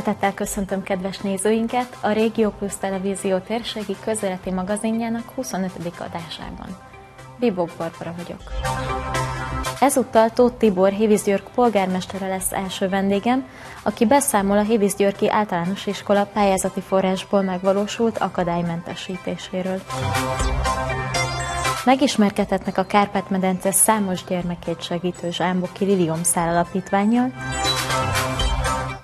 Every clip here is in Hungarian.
Szeretettel köszöntöm kedves nézőinket a Régió Plus Televízió térségi közéleti magazinjának 25. adásában. Bibók Barbara vagyok. Ezúttal Tóth Tibor Hévízgyörg polgármestere lesz első vendégem, aki beszámol a Hévízgyörgi Általános Iskola pályázati forrásból megvalósult akadálymentesítéséről. Megismerkedhetnek a Kárpát-medence számos gyermekét segítő Zsámboki Lilium Szál alapítványjal,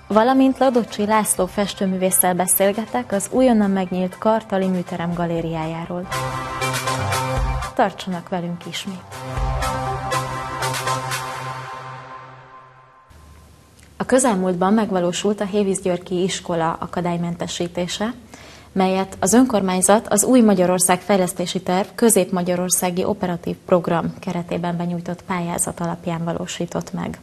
valamint Ladocsi László festőművésszel beszélgetek az újonnan megnyílt Kartali Műterem galériájáról. Tartsanak velünk ismét! A közelmúltban megvalósult a Hévízgyörki iskola akadálymentesítése, melyet az önkormányzat az Új Magyarország Fejlesztési Terv Közép-Magyarországi Operatív Program keretében benyújtott pályázat alapján valósított meg.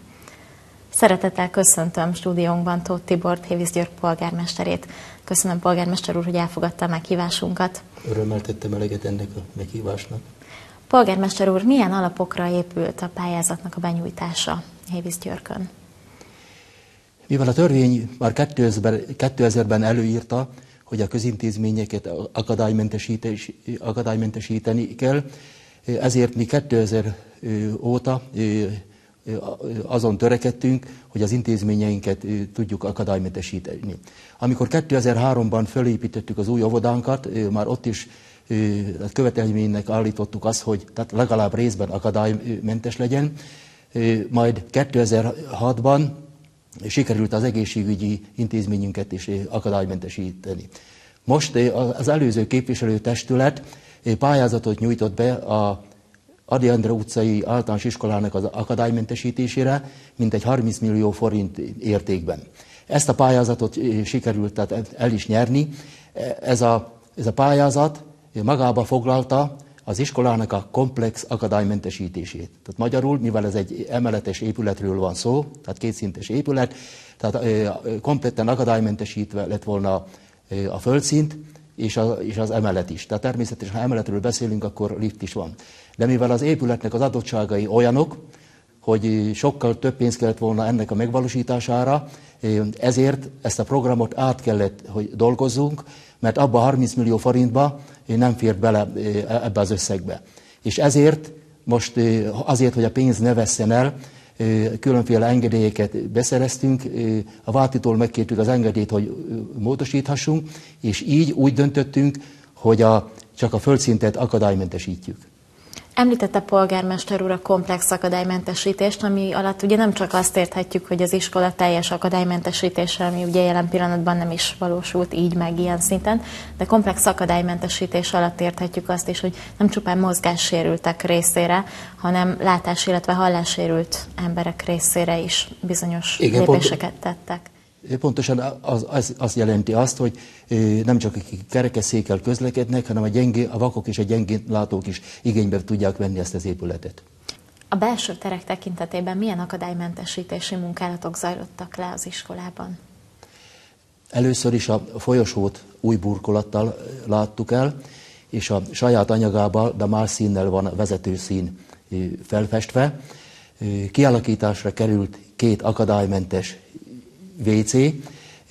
Szeretettel köszöntöm stúdiónkban Tóth Tibort, Hévíz György polgármesterét. Köszönöm, polgármester úr, hogy elfogadta a meghívásunkat. Örömmel tettem eleget ennek a meghívásnak. Polgármester úr, milyen alapokra épült a pályázatnak a benyújtása Hévíz Györkön? Mivel a törvény már 2000-ben előírta, hogy a közintézményeket akadálymentesíteni kell, ezért mi 2000 óta azon törekedtünk, hogy az intézményeinket tudjuk akadálymentesíteni. Amikor 2003-ban fölépítettük az új óvodánkat, már ott is követelménynek állítottuk azt, hogy tehát legalább részben akadálymentes legyen. Majd 2006-ban sikerült az egészségügyi intézményünket is akadálymentesíteni. Most az előző képviselőtestület pályázatot nyújtott be a Adi Endre utcai általános iskolának az akadálymentesítésére, mint egy 30 millió forint értékben. Ezt a pályázatot sikerült tehát el is nyerni. Ez a, ez a pályázat magába foglalta az iskolának a komplex akadálymentesítését. Tehát magyarul, mivel ez egy emeletes épületről van szó, tehát kétszintes épület, tehát kompletten akadálymentesítve lett volna a földszint, és, és az emelet is. Tehát természetesen, ha emeletről beszélünk, akkor lift is van. De mivel az épületnek az adottságai olyanok, hogy sokkal több pénz kellett volna ennek a megvalósítására, ezért ezt a programot át kellett, hogy dolgozzunk, mert abba a 30 millió forintba nem fér bele ebbe az összegbe. És ezért most azért, hogy a pénz ne vesszen el, különféle engedélyeket beszereztünk, a Váltitól megkértük az engedélyt, hogy módosíthassunk, és így úgy döntöttünk, hogy a, csak a földszintet akadálymentesítjük. Említette polgármester úr a komplex akadálymentesítést, ami alatt ugye nem csak azt érthetjük, hogy az iskola teljes akadálymentesítése, ami ugye jelen pillanatban nem is valósult így meg ilyen szinten, de komplex akadálymentesítés alatt érthetjük azt is, hogy nem csupán mozgássérültek részére, hanem látás, illetve hallássérült emberek részére is bizonyos Igen, lépéseket pont, tettek. Pontosan az, az, az jelenti azt, hogy nem csak akik kerekesszékkel közlekednek, hanem a, gyengé, a vakok és a gyengén látók is igénybe tudják venni ezt az épületet. A belső terek tekintetében milyen akadálymentesítési munkálatok zajlottak le az iskolában? Először is a folyosót új burkolattal láttuk el, és a saját anyagában, de más színnel van a vezetőszín felfestve. Kialakításra került két akadálymentes WC,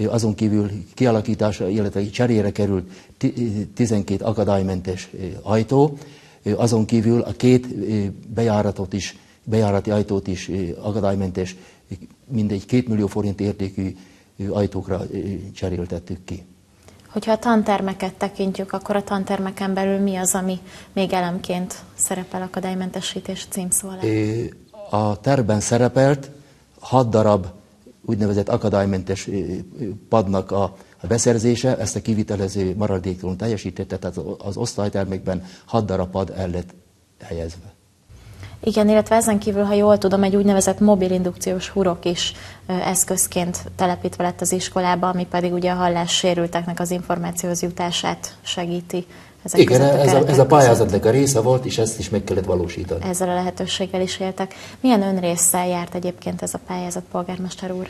azon kívül kialakítása, illetve cserére került 12 akadálymentes ajtó, azon kívül a két bejáratot is, bejárati ajtót is akadálymentes, mindegy két millió forint értékű ajtókra cseréltettük ki. Hogyha a tantermeket tekintjük, akkor a tantermeken belül mi az, ami még elemként szerepel akadálymentesítés címszó alá? A terben szerepelt hat darab úgynevezett akadálymentes padnak a, beszerzése, ezt a kivitelező maradéktalanul teljesítette, tehát az osztálytermékben hat darab pad el lett helyezve. Igen, illetve ezen kívül, ha jól tudom, egy úgynevezett mobil indukciós hurok is eszközként telepítve lett az iskolába, ami pedig ugye a hallássérülteknek az információhoz jutását segíti. Ezek Igen, ez a, ez a pályázatnak a része volt, és ezt is meg kellett valósítani. Ezzel a lehetőséggel is éltek. Milyen önrészsel járt egyébként ez a pályázat, polgármester úr?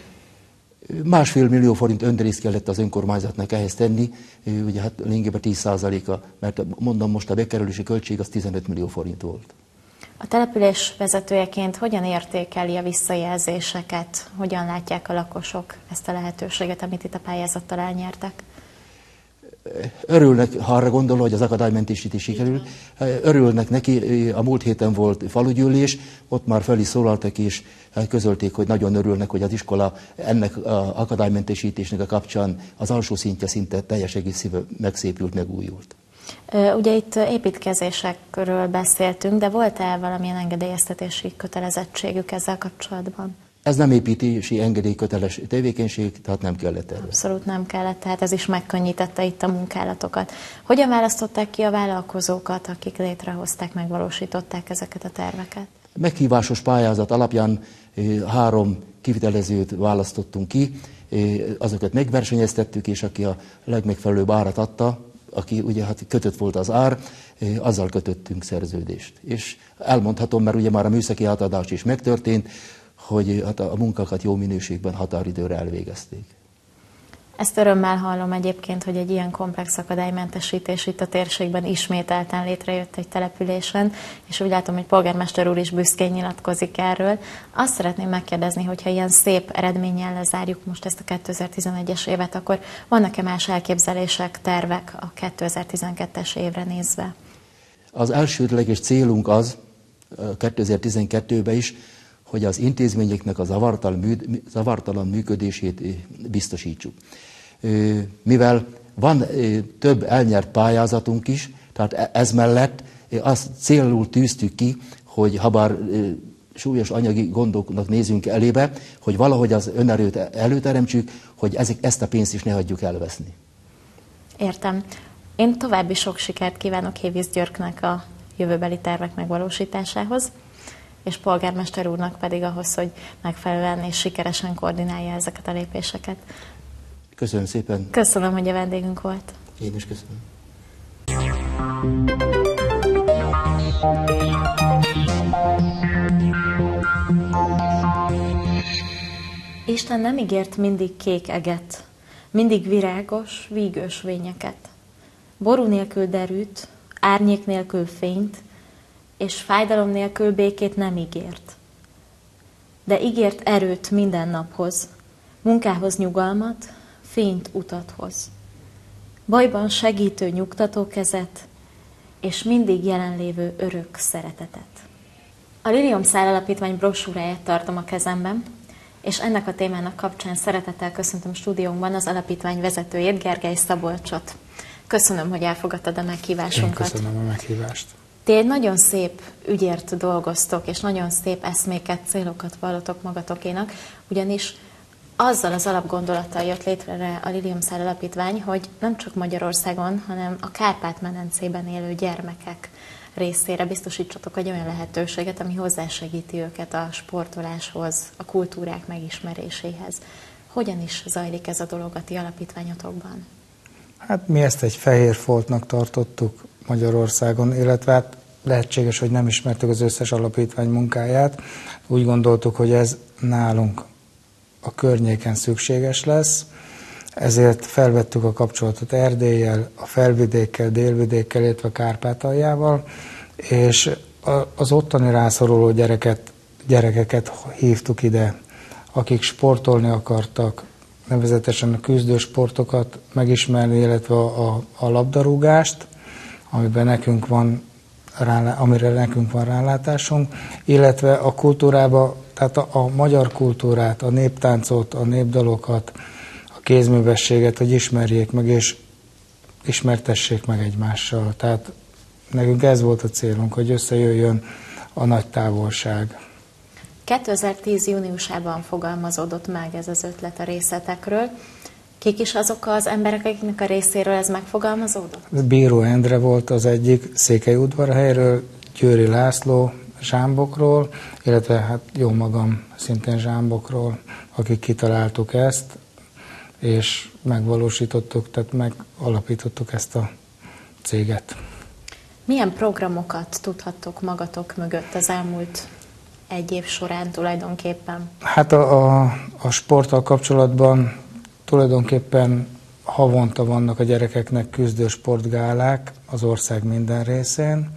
Másfél millió forint önrészt kellett az önkormányzatnak ehhez tenni, ugye hát lényegében 10 a mert mondom most a bekerülési költség az 15 millió forint volt. A település vezetőjeként hogyan értékeli a visszajelzéseket, hogyan látják a lakosok ezt a lehetőséget, amit itt a pályázattal elnyertek? Örülnek, ha arra gondol, hogy az akadálymentésítés sikerül, örülnek neki. A múlt héten volt falugyűlés, ott már fel is szólaltak, és közölték, hogy nagyon örülnek, hogy az iskola ennek az akadálymentesítésnek a kapcsán az alsó szintje szinte teljes egészében megszépült, megújult. Ugye itt építkezésekről beszéltünk, de volt-e valamilyen engedélyeztetési kötelezettségük ezzel kapcsolatban? Ez nem építési engedélyköteles tevékenység, tehát nem kellett erre. Abszolút nem kellett, tehát ez is megkönnyítette itt a munkálatokat. Hogyan választották ki a vállalkozókat, akik létrehozták, megvalósították ezeket a terveket? Meghívásos pályázat alapján három kivitelezőt választottunk ki, azokat megversenyeztettük, és aki a legmegfelelőbb árat adta, aki ugye hát kötött volt az ár, azzal kötöttünk szerződést. És elmondhatom, mert ugye már a műszaki átadás is megtörtént, hogy hát a munkákat jó minőségben határidőre elvégezték. Ezt örömmel hallom egyébként, hogy egy ilyen komplex akadálymentesítés itt a térségben ismételten létrejött egy településen, és úgy látom, hogy polgármester úr is büszkén nyilatkozik erről. Azt szeretném megkérdezni, hogyha ilyen szép eredménnyel lezárjuk most ezt a 2011-es évet, akkor vannak-e más elképzelések, tervek a 2012-es évre nézve? Az elsődleges célunk az, 2012-ben is, hogy az intézményeknek a zavartalan működését biztosítsuk. Mivel van több elnyert pályázatunk is, tehát e, ez mellett azt célul tűztük ki, hogy ha bár súlyos anyagi gondoknak nézünk elébe, hogy valahogy az önerőt előteremtsük, hogy ezek, ezt a pénzt is ne hagyjuk elveszni. Értem. Én további sok sikert kívánok Hévíz Györknek a jövőbeli tervek megvalósításához és polgármester úrnak pedig ahhoz, hogy megfelelően és sikeresen koordinálja ezeket a lépéseket. Köszönöm szépen. Köszönöm, hogy a vendégünk volt. Én is köszönöm. Isten nem ígért mindig kék eget, mindig virágos, vígős vényeket. Ború nélkül derűt, árnyék nélkül fényt, és fájdalom nélkül békét nem ígért. De ígért erőt minden naphoz, munkához nyugalmat, fényt utathoz. Bajban segítő nyugtató kezet, és mindig jelenlévő örök szeretetet. A Lilium Szál Alapítvány brosúráját tartom a kezemben, és ennek a témának kapcsán szeretettel köszöntöm stúdiónkban az alapítvány vezetőjét, Gergely Szabolcsot. Köszönöm, hogy elfogadtad a meghívásunkat. Én köszönöm a meghívást. Ti egy nagyon szép ügyért dolgoztok, és nagyon szép eszméket, célokat vallotok magatokénak, ugyanis azzal az alapgondolattal jött létre a Lilium Szár Alapítvány, hogy nem csak Magyarországon, hanem a Kárpát-medencében élő gyermekek részére biztosítsatok egy olyan lehetőséget, ami hozzásegíti őket a sportoláshoz, a kultúrák megismeréséhez. Hogyan is zajlik ez a dolog a ti alapítványotokban? Hát mi ezt egy fehér foltnak tartottuk, Magyarországon, illetve hát lehetséges, hogy nem ismertük az összes alapítvány munkáját. Úgy gondoltuk, hogy ez nálunk a környéken szükséges lesz, ezért felvettük a kapcsolatot Erdélyel, a felvidékkel, délvidékkel, illetve Kárpátaljával, és az ottani rászoruló gyereket, gyerekeket hívtuk ide, akik sportolni akartak, nevezetesen a küzdősportokat megismerni, illetve a, a, labdarúgást, amiben nekünk van rá, amire nekünk van rálátásunk, illetve a kultúrába, tehát a, a magyar kultúrát, a néptáncot, a népdalokat, a kézművességet, hogy ismerjék meg, és ismertessék meg egymással. Tehát nekünk ez volt a célunk, hogy összejöjjön a nagy távolság. 2010. júniusában fogalmazódott meg ez az ötlet a részletekről. Kik is azok az emberek, akiknek a részéről ez megfogalmazódott? Bíró Endre volt az egyik Székelyudvarhelyről, Győri László Zsámbokról, illetve hát jó magam szintén Zsámbokról, akik kitaláltuk ezt, és megvalósítottuk, tehát megalapítottuk ezt a céget. Milyen programokat tudhattok magatok mögött az elmúlt egy év során tulajdonképpen? Hát a, a, a sporttal kapcsolatban Tulajdonképpen havonta vannak a gyerekeknek küzdő sportgálák az ország minden részén,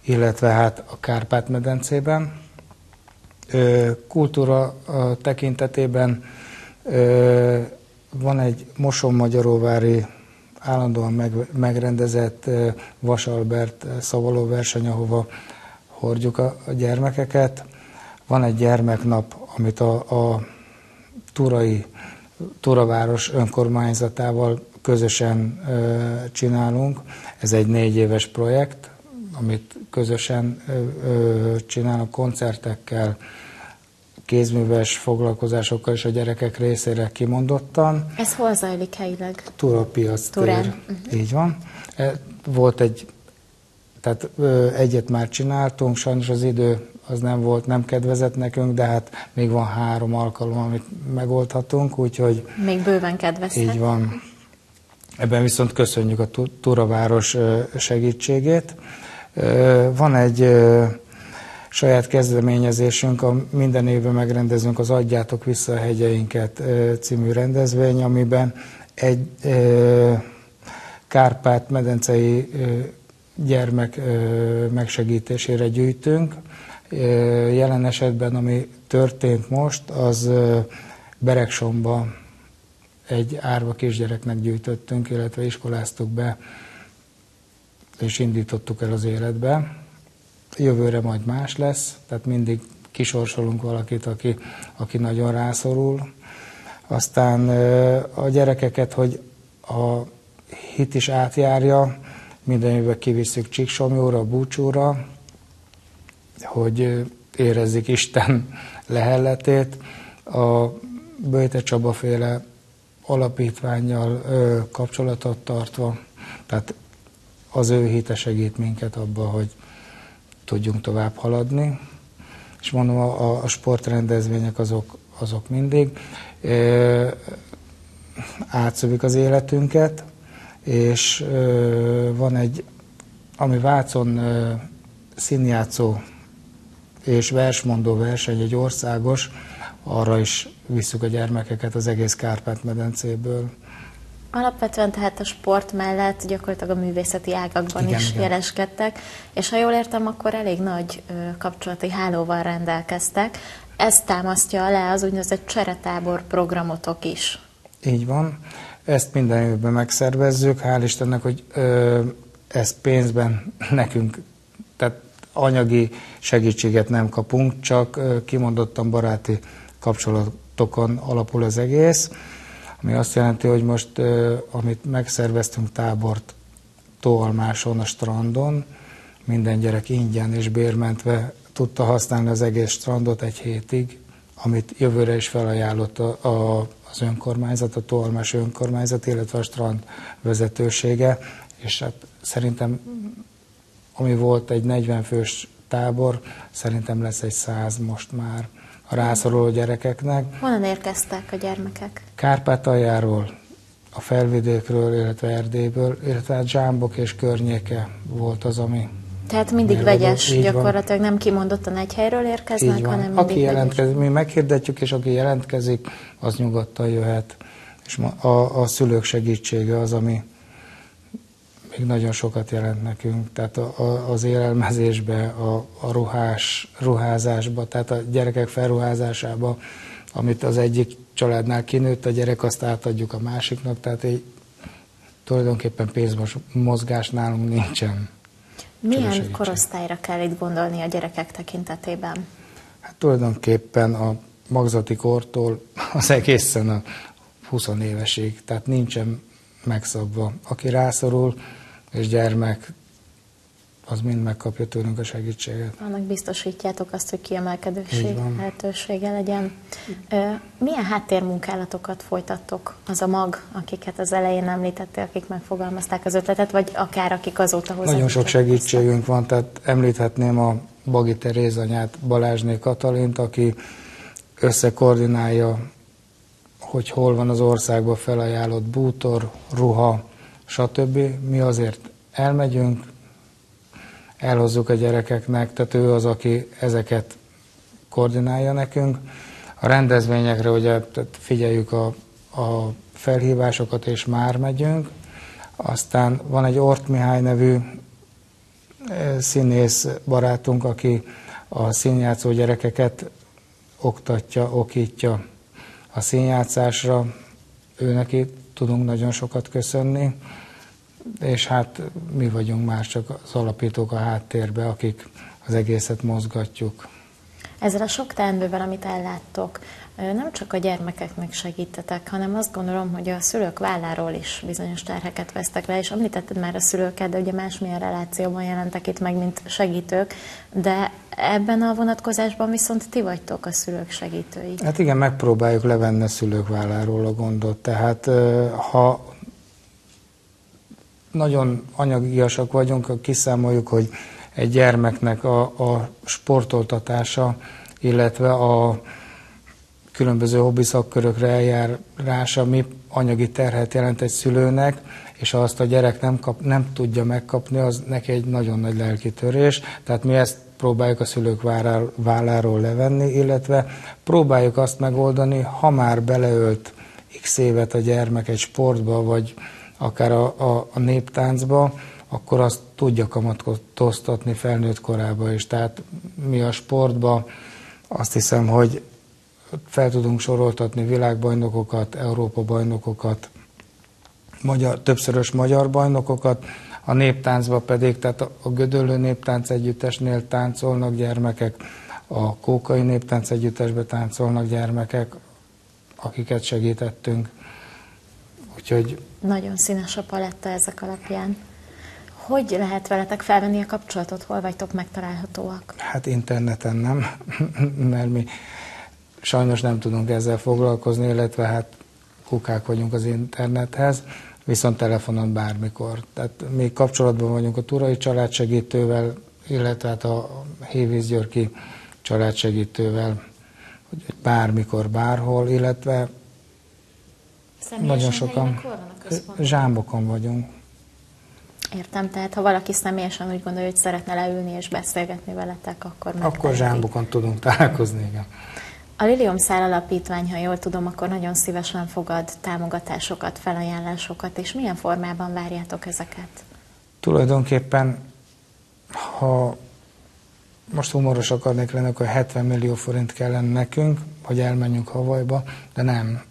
illetve hát a Kárpát-medencében. Kultúra tekintetében van egy Moson-Magyaróvári állandóan meg, megrendezett Vasalbert szavaló verseny, ahova hordjuk a, a gyermekeket. Van egy gyermeknap, amit a, a Turai, Turaváros önkormányzatával közösen csinálunk. Ez egy négy éves projekt, amit közösen csinálunk koncertekkel, kézműves foglalkozásokkal és a gyerekek részére kimondottan. Ez hol zajlik helyileg? Túrapiac tér. Uh-huh. Így van. E, volt egy, tehát egyet már csináltunk, sajnos az idő az nem volt, nem kedvezett nekünk, de hát még van három alkalom, amit megoldhatunk, úgyhogy... Még bőven kedvezhet. Így van. Ebben viszont köszönjük a Turaváros segítségét. Van egy saját kezdeményezésünk, a minden évben megrendezünk az Adjátok vissza a hegyeinket című rendezvény, amiben egy Kárpát-medencei gyermek megsegítésére gyűjtünk. Jelen esetben, ami történt most, az Beregsomba egy árva kisgyereknek gyűjtöttünk, illetve iskoláztuk be, és indítottuk el az életbe jövőre majd más lesz, tehát mindig kisorsolunk valakit, aki, aki nagyon rászorul. Aztán a gyerekeket, hogy a hit is átjárja, minden évben kivisszük Csíksomjóra, Búcsúra, hogy érezzük Isten lehelletét. A Böjte Csaba féle alapítványjal kapcsolatot tartva, tehát az ő hite segít minket abba, hogy tudjunk tovább haladni. És mondom, a, a sportrendezvények azok, azok mindig e, átszövik az életünket, és e, van egy, ami Vácon e, színjátszó és versmondó verseny, egy országos, arra is visszük a gyermekeket az egész Kárpát-medencéből. Alapvetően tehát a sport mellett gyakorlatilag a művészeti ágakban igen, is igen. jeleskedtek, és ha jól értem, akkor elég nagy kapcsolati hálóval rendelkeztek. Ez támasztja alá az úgynevezett cseretábor programotok is. Így van. Ezt minden évben megszervezzük. Hál' Istennek, hogy ö, ez pénzben nekünk, anyagi segítséget nem kapunk, csak kimondottan baráti kapcsolatokon alapul az egész ami azt jelenti, hogy most, amit megszerveztünk tábort Tóalmáson, a strandon, minden gyerek ingyen és bérmentve tudta használni az egész strandot egy hétig, amit jövőre is felajánlott a, a, az önkormányzat, a Tóalmás önkormányzat, illetve a strand vezetősége, és hát szerintem, ami volt egy 40 fős tábor, szerintem lesz egy száz most már a rászoruló gyerekeknek. Honnan érkeztek a gyermekek? Kárpátaljáról, a felvidékről, illetve Erdélyből, illetve hát Zsámbok és környéke volt az, ami tehát mindig vegyes, így gyakorlatilag van. nem kimondottan egy helyről érkeznek, hanem mindig Aki jelentkezik, mi meghirdetjük, és aki jelentkezik, az nyugodtan jöhet. És a, a szülők segítsége az, ami még nagyon sokat jelent nekünk, tehát a, a, az élelmezésbe, a, a ruhás, ruházásba, tehát a gyerekek felruházásába, amit az egyik családnál kinőtt a gyerek, azt átadjuk a másiknak, tehát egy, tulajdonképpen pénzmozgás nálunk nincsen. Milyen korosztályra kell itt gondolni a gyerekek tekintetében? Hát tulajdonképpen a magzati kortól az egészen a 20 évesig, tehát nincsen megszabva. Aki rászorul, és gyermek, az mind megkapja tőlünk a segítséget. Annak biztosítjátok azt, hogy kiemelkedőség lehetősége legyen. Milyen háttérmunkálatokat folytattok? Az a mag, akiket az elején említettél, akik megfogalmazták az ötletet, vagy akár akik azóta hozzá. Nagyon sok segítségünk van, tehát említhetném a Bagi Teréz anyát, Balázsné Katalint, aki összekoordinálja, hogy hol van az országban felajánlott bútor, ruha, stb. Mi azért elmegyünk, elhozzuk a gyerekeknek, tehát ő az, aki ezeket koordinálja nekünk. A rendezvényekre ugye tehát figyeljük a, a felhívásokat, és már megyünk. Aztán van egy Ort Mihály nevű színész barátunk, aki a színjátszó gyerekeket oktatja, okítja a színjátszásra. Ő neki tudunk nagyon sokat köszönni, és hát mi vagyunk már csak az alapítók a háttérbe, akik az egészet mozgatjuk. Ezzel a sok teendővel, amit elláttok, nem csak a gyermekeknek segítetek, hanem azt gondolom, hogy a szülők válláról is bizonyos terheket vesztek le, és említetted már a szülőket, de ugye másmilyen relációban jelentek itt meg, mint segítők, de ebben a vonatkozásban viszont ti vagytok a szülők segítői. Hát igen, megpróbáljuk levenni a szülők válláról a gondot, tehát ha nagyon anyagiasak vagyunk, kiszámoljuk, hogy egy gyermeknek a, a sportoltatása, illetve a különböző hobbi szakkörökre eljárása mi anyagi terhet jelent egy szülőnek, és ha azt a gyerek nem, kap, nem tudja megkapni, az neki egy nagyon nagy lelki törés. Tehát mi ezt próbáljuk a szülők válláról levenni, illetve próbáljuk azt megoldani, ha már beleölt x évet a gyermek egy sportba, vagy akár a, a, a néptáncba, akkor azt tudja kamatkoztatni felnőtt korába is. Tehát mi a sportba azt hiszem, hogy fel tudunk soroltatni világbajnokokat, Európa bajnokokat, magyar, többszörös magyar bajnokokat, a néptáncba pedig, tehát a Gödöllő Néptánc Együttesnél táncolnak gyermekek, a Kókai Néptánc Együttesbe táncolnak gyermekek, akiket segítettünk. Úgyhogy... Nagyon színes a paletta ezek alapján. Hogy lehet veletek felvenni a kapcsolatot? Hol vagytok megtalálhatóak? Hát interneten nem, mert mi sajnos nem tudunk ezzel foglalkozni, illetve hát kukák vagyunk az internethez, viszont telefonon bármikor. Tehát mi kapcsolatban vagyunk a Turai családsegítővel, illetve hát a Hévíz Györki családsegítővel, hogy bármikor, bárhol, illetve Személyesen nagyon sokan zsámbokon vagyunk. Értem, tehát ha valaki személyesen úgy gondolja, hogy szeretne leülni és beszélgetni veletek, akkor Akkor zsámbokon tudunk találkozni, igen. A Lilium Szál Alapítvány, ha jól tudom, akkor nagyon szívesen fogad támogatásokat, felajánlásokat, és milyen formában várjátok ezeket? Tulajdonképpen, ha most humoros akarnék lenni, akkor 70 millió forint kellene nekünk, hogy elmenjünk Havajba, de nem.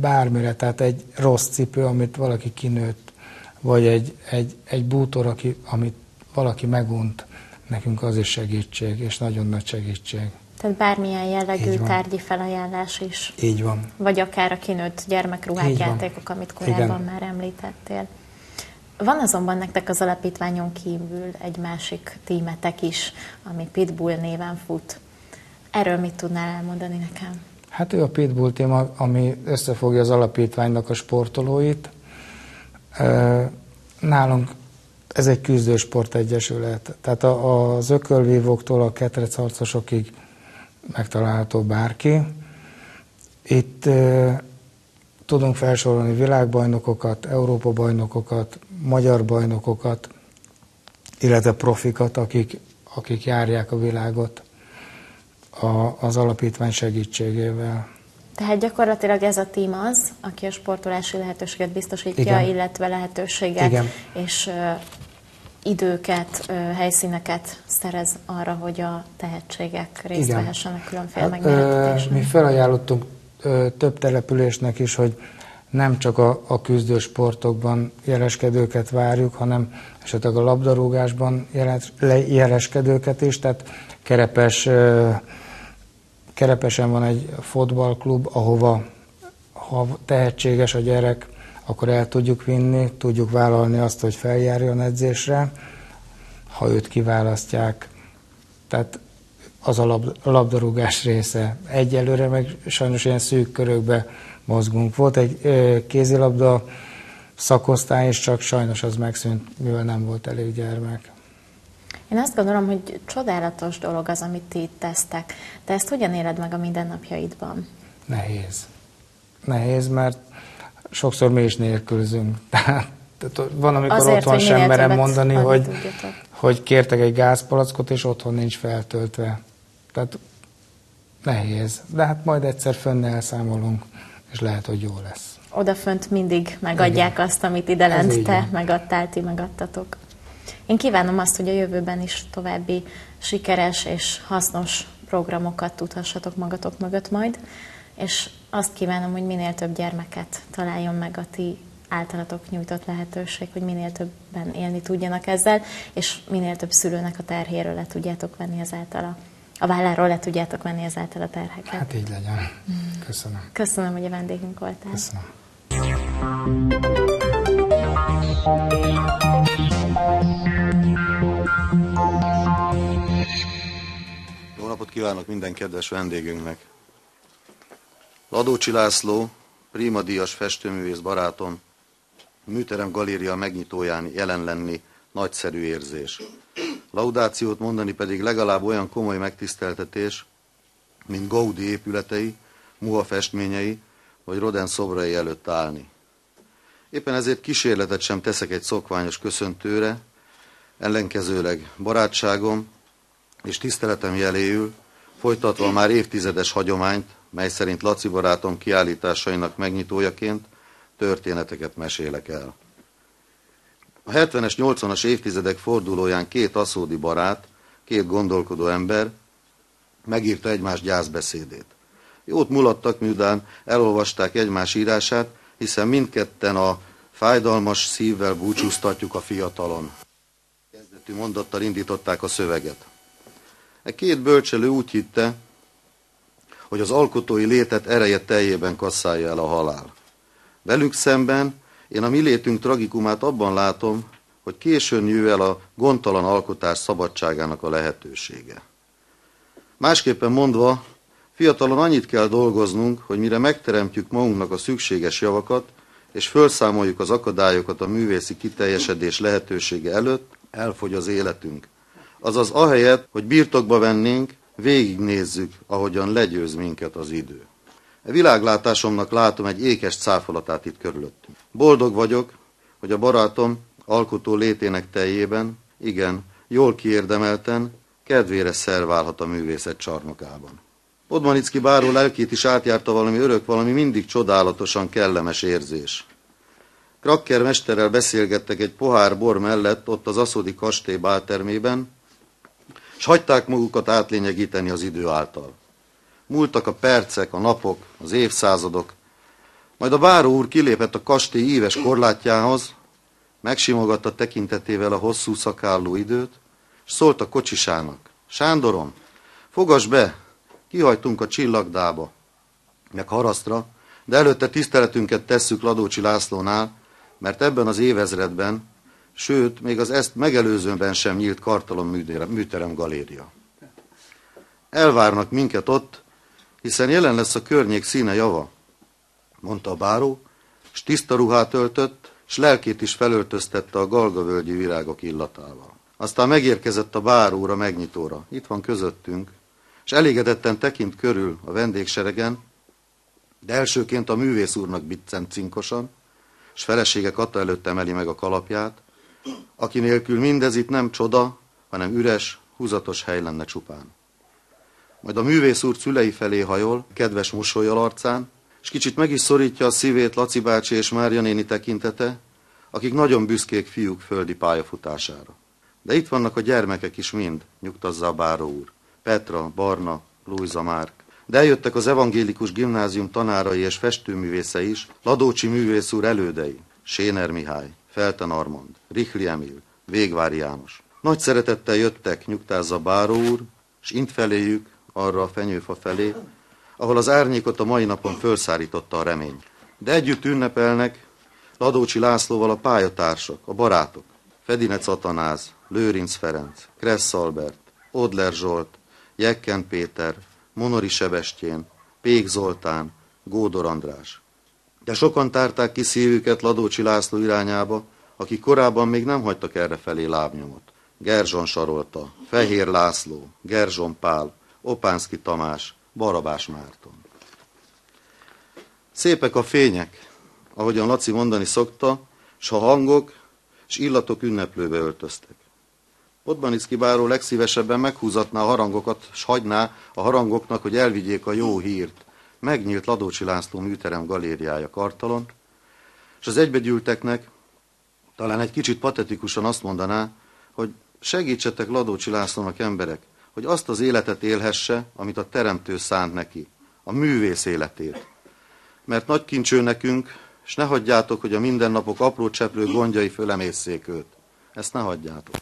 Bármire, tehát egy rossz cipő, amit valaki kinőtt, vagy egy, egy, egy bútor, aki, amit valaki megunt, nekünk az is segítség, és nagyon nagy segítség. Tehát bármilyen jellegű tárgyi felajánlás is. Így van. Vagy akár a kinőtt gyermekruhák, játékok, amit korábban Igen. már említettél. Van azonban nektek az alapítványon kívül egy másik tímetek is, ami Pitbull néven fut. Erről mit tudnál elmondani nekem? Hát ő a Pitbull téma, ami összefogja az alapítványnak a sportolóit. Nálunk ez egy küzdősport egyesület. Tehát az ökölvívóktól a ketrecharcosokig megtalálható bárki. Itt tudunk felsorolni világbajnokokat, Európa bajnokokat, magyar bajnokokat, illetve profikat, akik, akik járják a világot a, az alapítvány segítségével. Tehát gyakorlatilag ez a tím az, aki a sportolási lehetőséget biztosítja, Igen. illetve lehetőséget Igen. és időket, helyszíneket szerez arra, hogy a tehetségek részt Igen. vehessenek különféle hát, megmérettetésen. Mi felajánlottunk több településnek is, hogy nem csak a, a küzdő sportokban jeleskedőket várjuk, hanem esetleg a labdarúgásban jeleskedőket is, tehát Kerepes, Kerepesen van egy fotballklub, ahova ha tehetséges a gyerek, akkor el tudjuk vinni, tudjuk vállalni azt, hogy feljárjon edzésre, ha őt kiválasztják. Tehát az a labdarúgás része. Egyelőre meg sajnos ilyen szűk körökbe mozgunk. Volt egy kézilabda szakosztály, és csak sajnos az megszűnt, mivel nem volt elég gyermek. Én azt gondolom, hogy csodálatos dolog az, amit ti itt tesztek. De ezt hogyan éled meg a mindennapjaidban? Nehéz. Nehéz, mert sokszor mi is nélkülözünk. Tehát, tehát van, amikor Azért, otthon sem merem mondani, hogy, hogy kértek egy gázpalackot, és otthon nincs feltöltve. Tehát nehéz. De hát majd egyszer fönn elszámolunk, és lehet, hogy jó lesz. Odafönt mindig megadják Igen. azt, amit ide lent te megadtál, ti megadtatok. Én kívánom azt, hogy a jövőben is további sikeres és hasznos programokat tudhassatok magatok mögött majd, és azt kívánom, hogy minél több gyermeket találjon meg a ti általatok nyújtott lehetőség, hogy minél többen élni tudjanak ezzel, és minél több szülőnek a terhéről le tudjátok venni ezáltal a, a válláról le tudjátok venni ezáltal a terheket. Hát így legyen. Köszönöm. Köszönöm, hogy a vendégünk voltál. Köszönöm. Jó napot kívánok minden kedves vendégünknek! Ladócsi László, Prima Díjas festőművész barátom, Műterem Galéria megnyitóján jelen lenni nagyszerű érzés. Laudációt mondani pedig legalább olyan komoly megtiszteltetés, mint Gaudi épületei, Muha festményei, vagy Roden szobrai előtt állni. Éppen ezért kísérletet sem teszek egy szokványos köszöntőre, ellenkezőleg barátságom és tiszteletem jeléül, folytatva már évtizedes hagyományt, mely szerint Laci barátom kiállításainak megnyitójaként történeteket mesélek el. A 70-es, 80-as évtizedek fordulóján két aszódi barát, két gondolkodó ember megírta egymás gyászbeszédét. Jót mulattak, miután elolvasták egymás írását, hiszen mindketten a fájdalmas szívvel búcsúztatjuk a fiatalon. Kezdetű mondattal indították a szöveget. E két bölcselő úgy hitte, hogy az alkotói létet ereje teljében kasszálja el a halál. Velük szemben én a mi létünk tragikumát abban látom, hogy későn jöjj el a gondtalan alkotás szabadságának a lehetősége. Másképpen mondva, fiatalon annyit kell dolgoznunk, hogy mire megteremtjük magunknak a szükséges javakat, és felszámoljuk az akadályokat a művészi kiteljesedés lehetősége előtt, elfogy az életünk. Azaz ahelyett, hogy birtokba vennénk, végignézzük, ahogyan legyőz minket az idő. A világlátásomnak látom egy ékes cáfolatát itt körülöttünk. Boldog vagyok, hogy a barátom alkotó létének teljében, igen, jól kiérdemelten, kedvére szerválhat a művészet csarnokában. Podmanicki báró lelkét is átjárta valami örök, valami mindig csodálatosan kellemes érzés. Krakker mesterrel beszélgettek egy pohár bor mellett ott az aszódi kastély báltermében, és hagyták magukat átlényegíteni az idő által. Múltak a percek, a napok, az évszázadok, majd a báró úr kilépett a kastély éves korlátjához, megsimogatta tekintetével a hosszú szakálló időt, és szólt a kocsisának. Sándorom, fogas be, kihajtunk a csillagdába, meg harasztra, de előtte tiszteletünket tesszük Ladócsi Lászlónál, mert ebben az évezredben sőt, még az ezt megelőzőben sem nyílt kartalom műterem galéria. Elvárnak minket ott, hiszen jelen lesz a környék színe java, mondta a báró, s tiszta ruhát öltött, s lelkét is felöltöztette a galgavölgyi virágok illatával. Aztán megérkezett a báróra megnyitóra. Itt van közöttünk, és elégedetten tekint körül a vendégseregen, de elsőként a művész úrnak biccent cinkosan, s felesége Kata előtt emeli meg a kalapját, aki nélkül mindez itt nem csoda, hanem üres, húzatos hely lenne csupán. Majd a művész úr szülei felé hajol, kedves mosolyal arcán, és kicsit meg is szorítja a szívét Laci bácsi és Mária néni tekintete, akik nagyon büszkék fiúk földi pályafutására. De itt vannak a gyermekek is mind, nyugtazza a báró úr. Petra, Barna, Luisa Márk. De eljöttek az evangélikus gimnázium tanárai és festőművésze is, Ladócsi művész úr elődei, Séner Mihály, Felten Armand, Rihli Emil, Végvári János. Nagy szeretettel jöttek, nyugtázza Báró úr, és int feléjük, arra a fenyőfa felé, ahol az árnyékot a mai napon felszárította a remény. De együtt ünnepelnek Ladócsi Lászlóval a pályatársak, a barátok, Fedinec Atanáz, Lőrinc Ferenc, Kressz Albert, Odler Zsolt, Jekken Péter, Monori Sebestyén, Pék Zoltán, Gódor András. De sokan tárták ki szívüket Ladócsi László irányába, akik korábban még nem hagytak erre felé lábnyomot. Gerzson Sarolta, Fehér László, Gerzson Pál, Opánszki Tamás, Barabás Márton. Szépek a fények, ahogyan Laci mondani szokta, s a hangok s illatok ünneplőbe öltöztek. Podmanicki báró legszívesebben meghúzatná a harangokat, s hagyná a harangoknak, hogy elvigyék a jó hírt, megnyílt Ladócsi László műterem galériája kartalon, és az egybegyűlteknek talán egy kicsit patetikusan azt mondaná, hogy segítsetek Ladócsi Lászlónak emberek, hogy azt az életet élhesse, amit a Teremtő szánt neki, a művész életét. Mert nagy kincső nekünk, és ne hagyjátok, hogy a mindennapok apró cseplő gondjai fölemészszék őt. Ezt ne hagyjátok.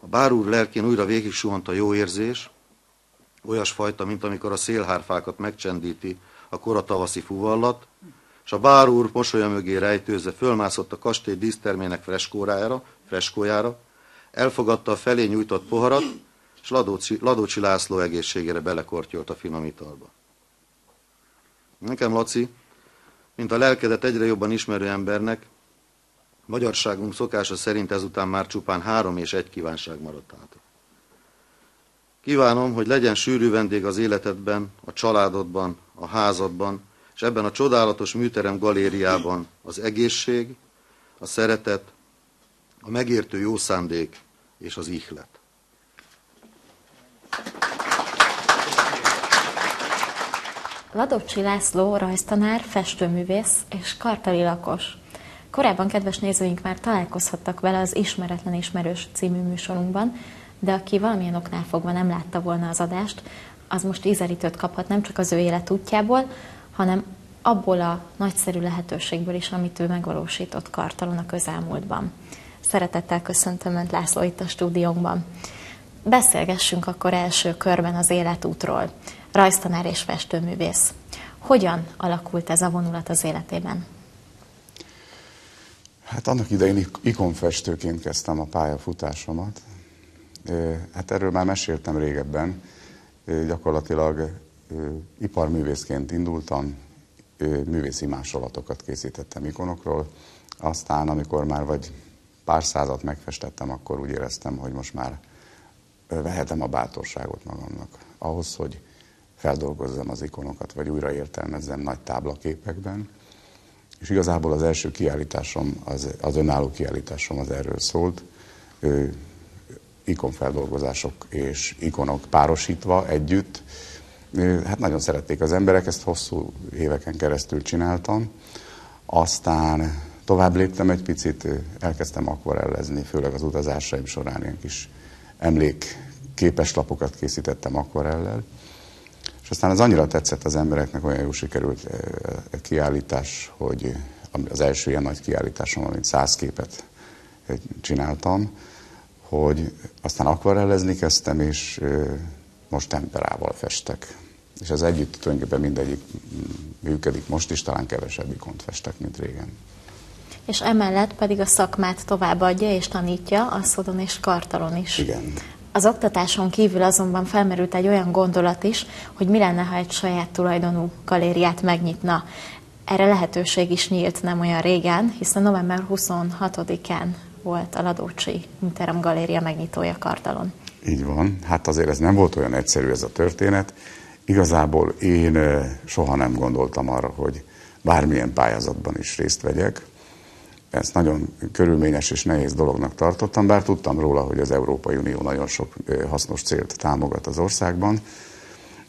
A bár úr lelkén újra végig a jó érzés, olyasfajta, mint amikor a szélhárfákat megcsendíti a kora tavaszi fúvallat, és a bár úr mosolya mögé rejtőzve fölmászott a kastély dísztermének freskójára, freskójára, elfogadta a felé nyújtott poharat, és Ladócsi, Ladócsi László egészségére belekortyolt a finom italba. Nekem, Laci, mint a lelkedet egyre jobban ismerő embernek, magyarságunk szokása szerint ezután már csupán három és egy kívánság maradt át. Kívánom, hogy legyen sűrű vendég az életedben, a családodban, a házadban, és ebben a csodálatos műterem galériában az egészség, a szeretet, a megértő jó szándék és az ihlet. Ladocsi László rajztanár, festőművész és kartali lakos. Korábban kedves nézőink már találkozhattak vele az Ismeretlen Ismerős című műsorunkban, de aki valamilyen oknál fogva nem látta volna az adást, az most ízelítőt kaphat nem csak az ő élet útjából, hanem abból a nagyszerű lehetőségből is, amit ő megvalósított kartalon a közelmúltban. Szeretettel köszöntöm Önt László itt a stúdiónkban. Beszélgessünk akkor első körben az életútról. Rajztanár és festőművész. Hogyan alakult ez a vonulat az életében? Hát annak idején ikonfestőként kezdtem a pályafutásomat. Hát erről már meséltem régebben. Gyakorlatilag iparművészként indultam, művészi másolatokat készítettem ikonokról. Aztán, amikor már vagy pár százat megfestettem, akkor úgy éreztem, hogy most már vehetem a bátorságot magamnak. Ahhoz, hogy feldolgozzam az ikonokat, vagy újra értelmezzem nagy táblaképekben. És igazából az első kiállításom, az, az önálló kiállításom az erről szólt. Ikonfeldolgozások és ikonok párosítva együtt. Hát nagyon szerették az emberek, ezt hosszú éveken keresztül csináltam. Aztán tovább léptem egy picit, elkezdtem akvarellezni, főleg az utazásaim során ilyen kis emlékképes lapokat készítettem akvarellel. És aztán az annyira tetszett az embereknek, olyan jó sikerült kiállítás, hogy az első ilyen nagy kiállításom, amit száz képet csináltam, hogy aztán akvarellezni kezdtem, és most temperával festek. És ez együtt tulajdonképpen mindegyik működik. Most is talán kevesebb ikont festek, mint régen és emellett pedig a szakmát továbbadja és tanítja a szodon és kartalon is. Igen. Az oktatáson kívül azonban felmerült egy olyan gondolat is, hogy mi lenne, ha egy saját tulajdonú galériát megnyitna. Erre lehetőség is nyílt nem olyan régen, hiszen november 26-án volt a Ladócsi Műterem Galéria megnyitója Kartalon. Így van. Hát azért ez nem volt olyan egyszerű ez a történet. Igazából én soha nem gondoltam arra, hogy bármilyen pályázatban is részt vegyek. Ezt nagyon körülményes és nehéz dolognak tartottam, bár tudtam róla, hogy az Európai Unió nagyon sok hasznos célt támogat az országban.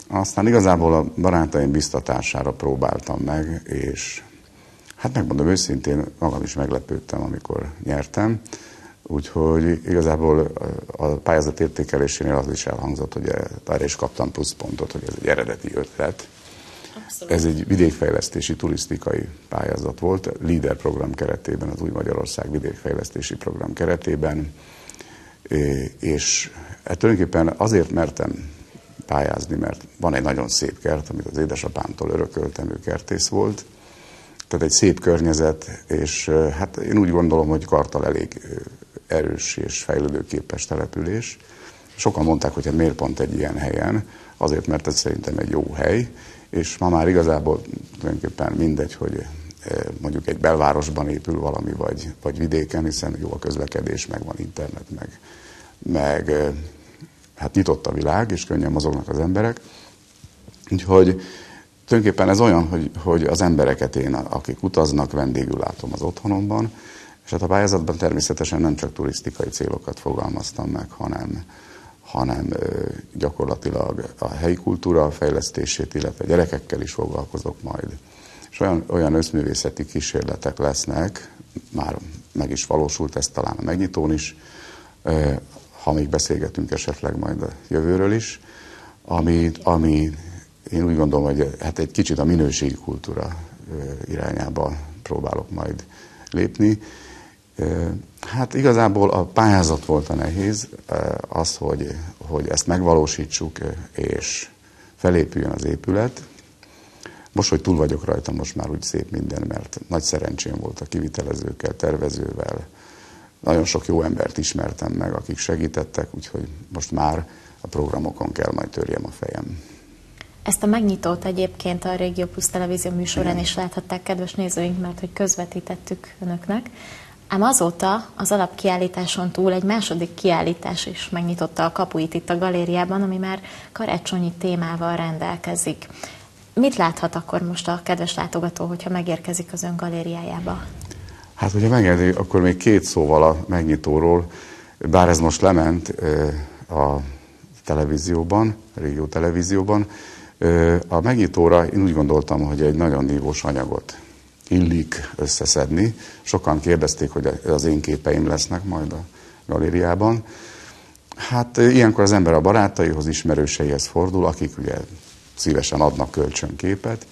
Aztán igazából a barátaim biztatására próbáltam meg, és hát megmondom őszintén, magam is meglepődtem, amikor nyertem. Úgyhogy igazából a pályázat értékelésénél az is elhangzott, hogy erre is kaptam pluszpontot, hogy ez egy eredeti ötlet Abszolút. Ez egy vidékfejlesztési turisztikai pályázat volt, LEADER program keretében, az Új Magyarország vidékfejlesztési program keretében, és hát tulajdonképpen azért mertem pályázni, mert van egy nagyon szép kert, amit az édesapámtól örököltem, ő kertész volt, tehát egy szép környezet, és hát én úgy gondolom, hogy Kartal elég erős és fejlődőképes település. Sokan mondták, hogy hát miért pont egy ilyen helyen, azért, mert ez szerintem egy jó hely, és ma már igazából tulajdonképpen mindegy, hogy mondjuk egy belvárosban épül valami, vagy, vagy vidéken, hiszen jó a közlekedés, meg van internet, meg, meg hát nyitott a világ, és könnyen mozognak az emberek. Úgyhogy tulajdonképpen ez olyan, hogy, hogy az embereket én, akik utaznak, vendégül látom az otthonomban, és hát a pályázatban természetesen nem csak turisztikai célokat fogalmaztam meg, hanem, hanem gyakorlatilag a helyi kultúra fejlesztését, illetve gyerekekkel is foglalkozok majd. És olyan, olyan összművészeti kísérletek lesznek, már meg is valósult ez talán a megnyitón is, ha még beszélgetünk esetleg majd a jövőről is, ami, ami én úgy gondolom, hogy hát egy kicsit a minőségi kultúra irányába próbálok majd lépni. Hát igazából a pályázat volt a nehéz, az, hogy, hogy ezt megvalósítsuk, és felépüljön az épület. Most, hogy túl vagyok rajta, most már úgy szép minden, mert nagy szerencsém volt a kivitelezőkkel, tervezővel. Nagyon sok jó embert ismertem meg, akik segítettek, úgyhogy most már a programokon kell majd törjem a fejem. Ezt a megnyitót egyébként a Régió Plus televízió műsorán is láthatták, kedves nézőink, mert hogy közvetítettük önöknek. Ám azóta az alapkiállításon túl egy második kiállítás is megnyitotta a kapuit itt a galériában, ami már karácsonyi témával rendelkezik. Mit láthat akkor most a kedves látogató, hogyha megérkezik az ön galériájába? Hát, hogyha megengedi, akkor még két szóval a megnyitóról, bár ez most lement a televízióban, a régió televízióban, a megnyitóra én úgy gondoltam, hogy egy nagyon nívós anyagot illik összeszedni. Sokan kérdezték, hogy az én képeim lesznek majd a galériában. Hát ilyenkor az ember a barátaihoz, ismerőseihez fordul, akik ugye szívesen adnak kölcsönképet.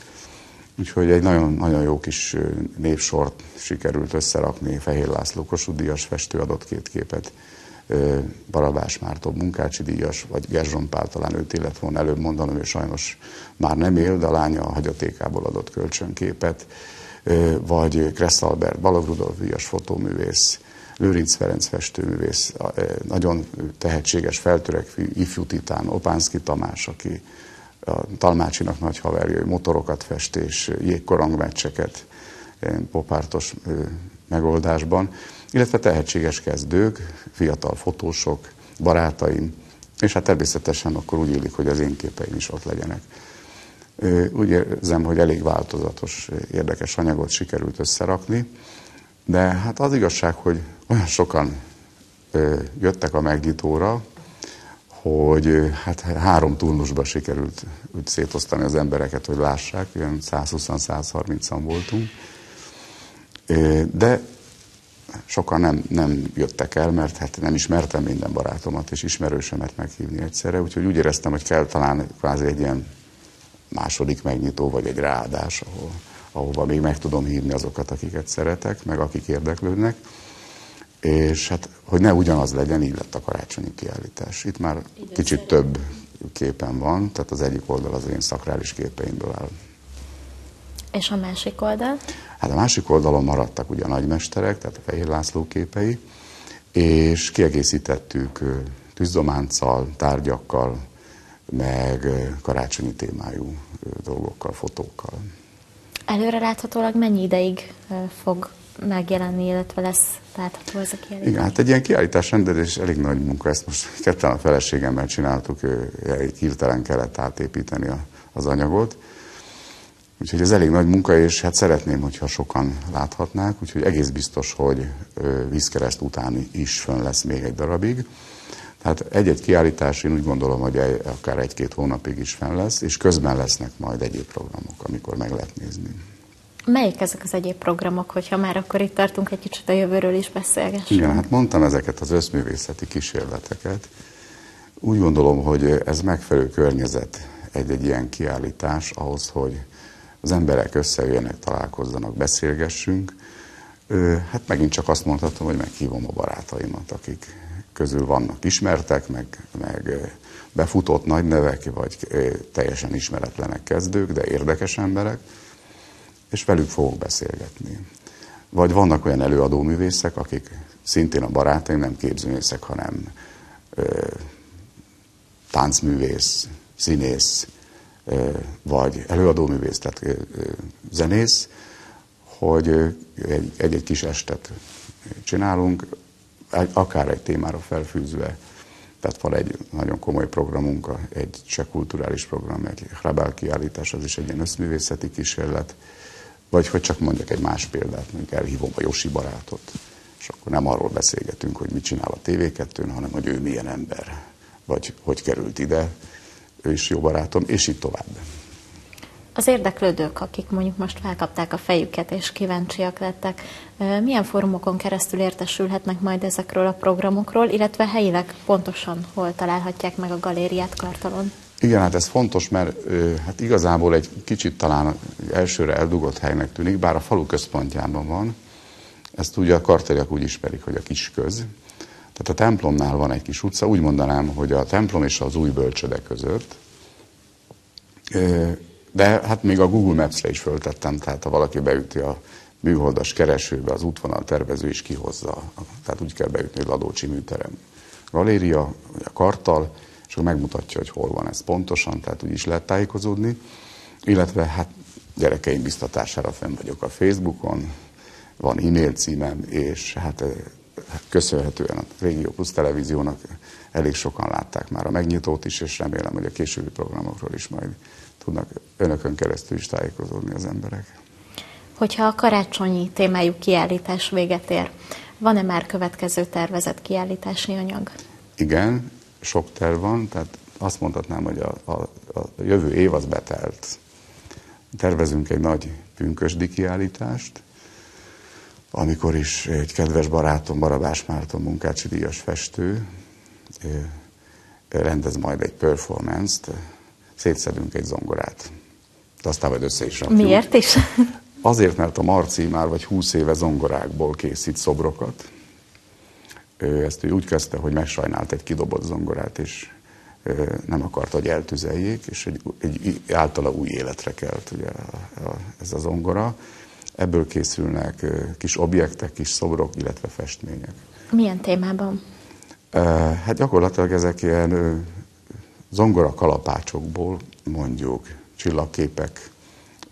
Úgyhogy egy nagyon, nagyon jó kis névsort sikerült összerakni. Fehér László Kossuth Díjas festő adott két képet, Barabás Mártó munkácsi díjas, vagy Gerzson Pál, talán őt illet volna előbb mondanom, és sajnos már nem él, de a lánya a hagyatékából adott kölcsönképet, vagy Kressz Albert, Balog díjas fotóművész, Lőrinc Ferenc festőművész, nagyon tehetséges, feltörekvő ifjú titán, Opánszki Tamás, aki a Talmácsinak nagy haverja, motorokat fest és jégkorongmeccseket popártos megoldásban, illetve tehetséges kezdők, fiatal fotósok, barátaim, és hát természetesen akkor úgy illik, hogy az én képeim is ott legyenek. Úgy érzem, hogy elég változatos, érdekes anyagot sikerült összerakni, de hát az igazság, hogy olyan sokan jöttek a megnyitóra, hogy hát három turnusba sikerült úgy szétosztani az embereket, hogy lássák, ilyen 120-130-an voltunk. De sokan nem, nem jöttek el, mert hát nem ismertem minden barátomat és ismerősemet meghívni egyszerre, úgyhogy úgy éreztem, hogy kell talán kvázi egy ilyen második megnyitó, vagy egy ráadás, ahol, ahova még meg tudom hívni azokat, akiket szeretek, meg akik érdeklődnek. És hát, hogy ne ugyanaz legyen, így lett a karácsonyi kiállítás. Itt már kicsit több képen van, tehát az egyik oldal az én szakrális képeimből áll. És a másik oldal? Hát a másik oldalon maradtak ugye a nagymesterek, tehát a Fehér László képei, és kiegészítettük tűzdománccal, tárgyakkal, meg karácsonyi témájú dolgokkal, fotókkal. Előre láthatólag mennyi ideig fog megjelenni, illetve lesz látható ez a kiállítás? Igen, hát egy ilyen kiállítás rendelés elég nagy munka, ezt most ketten a feleségemmel csináltuk, hirtelen kellett átépíteni az anyagot. Úgyhogy ez elég nagy munka, és hát szeretném, hogyha sokan láthatnák, úgyhogy egész biztos, hogy vízkereszt után is fönn lesz még egy darabig. Tehát egy-egy kiállítás, én úgy gondolom, hogy akár egy-két hónapig is fenn lesz, és közben lesznek majd egyéb programok, amikor meg lehet nézni. Melyik ezek az egyéb programok, hogyha már akkor itt tartunk, egy kicsit a jövőről is beszélgessünk? Igen, hát mondtam ezeket az összművészeti kísérleteket. Úgy gondolom, hogy ez megfelelő környezet egy-egy ilyen kiállítás ahhoz, hogy az emberek összejöjjenek, találkozzanak, beszélgessünk. Hát megint csak azt mondhatom, hogy meghívom a barátaimat, akik közül vannak ismertek, meg, meg befutott nagy nevek, vagy teljesen ismeretlenek kezdők, de érdekes emberek, és velük fogok beszélgetni. Vagy vannak olyan előadó művészek, akik szintén a barátaim, nem képzőművészek, hanem ö, táncművész, színész, vagy előadóművész, tehát zenész, hogy egy-egy kis estet csinálunk, akár egy témára felfűzve, tehát van egy nagyon komoly programunk, egy cseh kulturális program, egy Hrabál kiállítás, az is egy ilyen összművészeti kísérlet, vagy hogy csak mondjak egy más példát, mondjuk elhívom a Josi barátot, és akkor nem arról beszélgetünk, hogy mit csinál a tv 2 hanem hogy ő milyen ember, vagy hogy került ide, ő is jó barátom, és így tovább. Az érdeklődők, akik mondjuk most felkapták a fejüket és kíváncsiak lettek, milyen fórumokon keresztül értesülhetnek majd ezekről a programokról, illetve helyileg pontosan hol találhatják meg a galériát Kartalon? Igen, hát ez fontos, mert hát igazából egy kicsit talán elsőre eldugott helynek tűnik, bár a falu központjában van. Ezt ugye a karteliak úgy ismerik, hogy a kisköz. Tehát a templomnál van egy kis utca, úgy mondanám, hogy a templom és az új bölcsöde között. De hát még a Google Maps-re is föltettem, tehát ha valaki beüti a műholdas keresőbe, az útvonal tervező is kihozza. Tehát úgy kell beütni, hogy Ladócsi műterem. Galéria, vagy a karttal, és akkor megmutatja, hogy hol van ez pontosan, tehát úgy is lehet tájékozódni. Illetve hát gyerekeim biztatására fenn vagyok a Facebookon, van e-mail címem, és hát, köszönhetően a Régió Plusz televíziónak elég sokan látták már a megnyitót is, és remélem, hogy a későbbi programokról is majd tudnak önökön keresztül is tájékozódni az emberek. Hogyha a karácsonyi témájú kiállítás véget ér, van-e már következő tervezett kiállítási anyag? Igen, sok terv van, tehát azt mondhatnám, hogy a, a, a jövő év az betelt. Tervezünk egy nagy pünkösdi kiállítást, amikor is egy kedves barátom, Barabás Márton munkácsi díjas festő rendez majd egy performance-t, szétszedünk egy zongorát. De aztán majd össze is rakjuk. Miért is? Azért, mert a Marci már vagy 20 éve zongorákból készít szobrokat. Ő ezt ő úgy kezdte, hogy megsajnált egy kidobott zongorát, és nem akart, hogy eltüzeljék, és egy, egy általa új életre kelt ugye, a, a, ez a zongora. Ebből készülnek kis objektek, kis szobrok, illetve festmények. Milyen témában? Hát gyakorlatilag ezek ilyen zongora kalapácsokból, mondjuk csillagképek,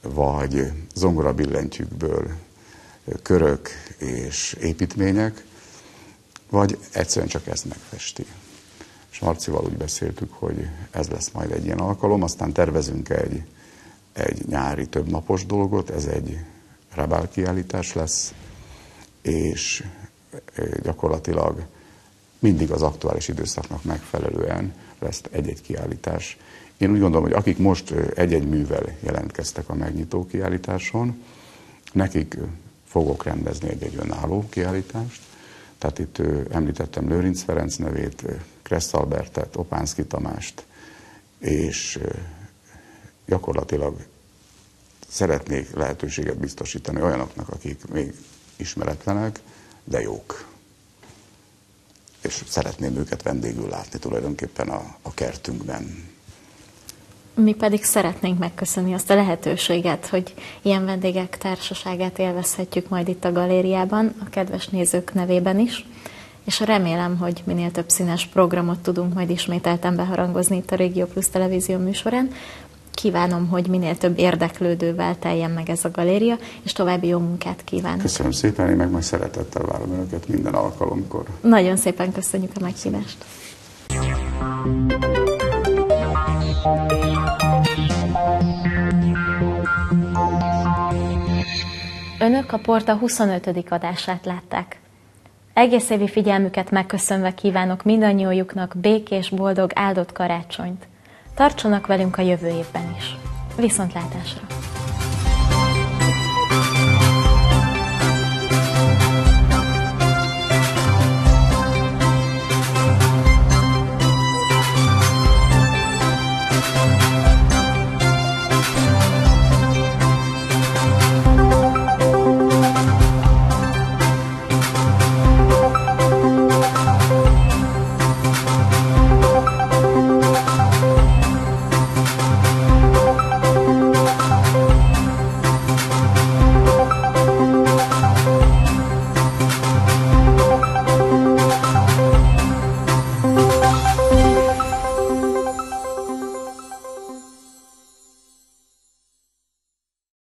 vagy zongora billentyűkből körök és építmények, vagy egyszerűen csak ezt megfesti. És Marcival úgy beszéltük, hogy ez lesz majd egy ilyen alkalom, aztán tervezünk egy, egy nyári több napos dolgot, ez egy Rabál kiállítás lesz, és gyakorlatilag mindig az aktuális időszaknak megfelelően lesz egy-egy kiállítás. Én úgy gondolom, hogy akik most egy-egy művel jelentkeztek a megnyitó kiállításon, nekik fogok rendezni egy-egy önálló kiállítást. Tehát itt említettem Lőrinc Ferenc nevét, Kressz Albertet, Opánszki Tamást, és gyakorlatilag szeretnék lehetőséget biztosítani olyanoknak, akik még ismeretlenek, de jók. És szeretném őket vendégül látni tulajdonképpen a, a kertünkben. Mi pedig szeretnénk megköszönni azt a lehetőséget, hogy ilyen vendégek társaságát élvezhetjük majd itt a galériában, a kedves nézők nevében is, és remélem, hogy minél több színes programot tudunk majd ismételten beharangozni itt a Régió Plus televízió műsorán, kívánom, hogy minél több érdeklődővel teljen meg ez a galéria, és további jó munkát kívánok. Köszönöm szépen, én meg majd szeretettel várom önöket minden alkalomkor. Nagyon szépen köszönjük a meghívást. Önök a Porta 25. adását látták. Egész évi figyelmüket megköszönve kívánok mindannyiójuknak békés, boldog, áldott karácsonyt. Tartsanak velünk a jövő évben is. Viszontlátásra!